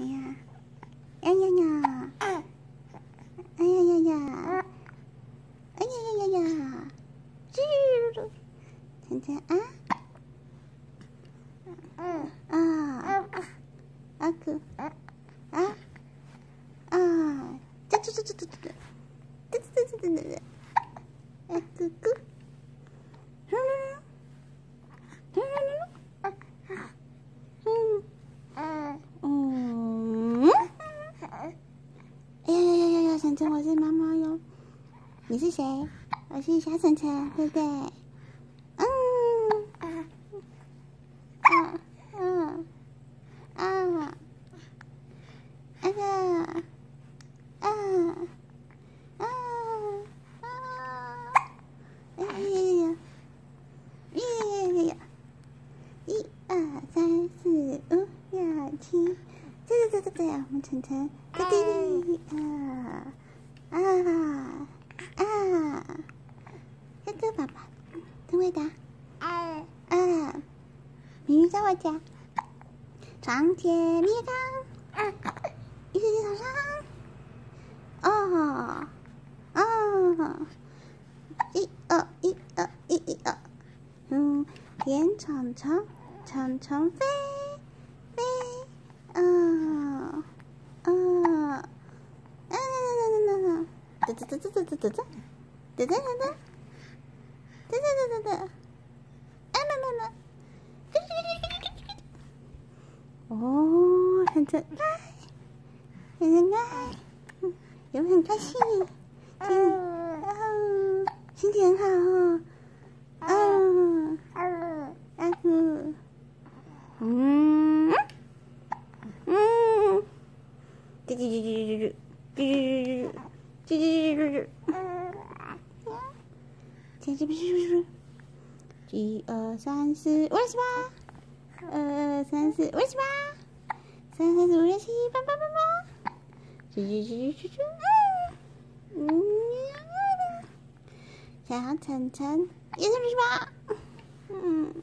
哎呀，哎呀呀，哎呀呀呀，哎呀呀呀呀，啾，晨晨啊，嗯啊，阿哥，啊啊，这这这这这这，这这这这这这，哎哥哥，嗯嗯嗯嗯。嗯，哎呀呀呀呀呀！晨晨，我是妈妈哟。你是谁？我是小晨晨，对不对？嗯，啊，嗯，啊，那个，啊，啊，啊，哎呀呀呀，一二三四五六七，这这这这这，我们晨晨，弟弟，啊啊啊，哥哥爸爸，真会答，啊啊，明明在我家，床前明月光，疑是地上霜，哦哦，一二一二一一二，嗯，天长长。长长飞飞，噔噔噔噔噔噔噔噔噔噔噔噔噔噔，哎妈妈妈，哦，很可爱，很可爱，有很开心，嗯，心情很好哦，啊呼，嗯，嗯，滴滴滴滴滴滴滴滴滴滴。叽叽叽叽叽。叽叽叽叽叽。一二三四，五六七八。二三四，五六七八。三三四五六七八八八八。叽叽叽叽叽叽。嗯。小晨晨，一二三四五六七八。嗯。